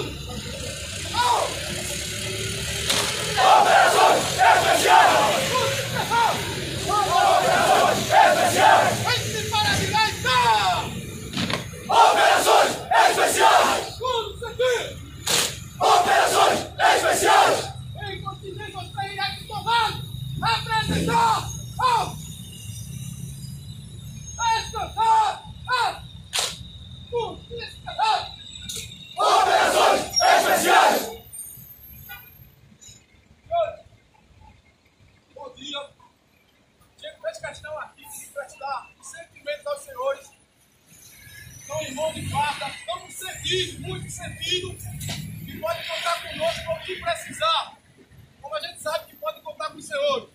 Oh! Oh! Muito sentido, e pode contar conosco o que precisar. Como a gente sabe que pode contar com os senhores.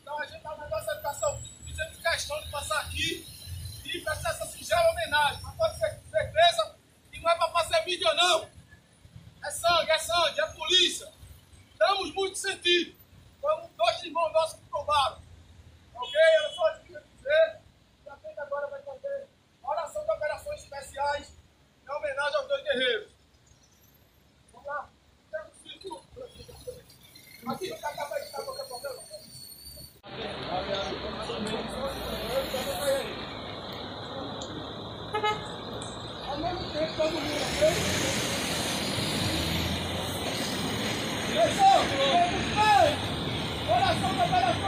Então a gente, na nossa educação, fizemos questão de passar aqui e prestar essa singela homenagem. Mas pode ter certeza que não é para fazer mídia, não. É sangue, é sangue, é polícia. Estamos muito sentidos. Como dois irmãos nossos que sou guerreiro. Vamos lá. Pega o cinto. Aqui, o cacá vai estar qualquer problema. Ao mesmo tempo, todo mundo fez. Pessoal, coração da operação.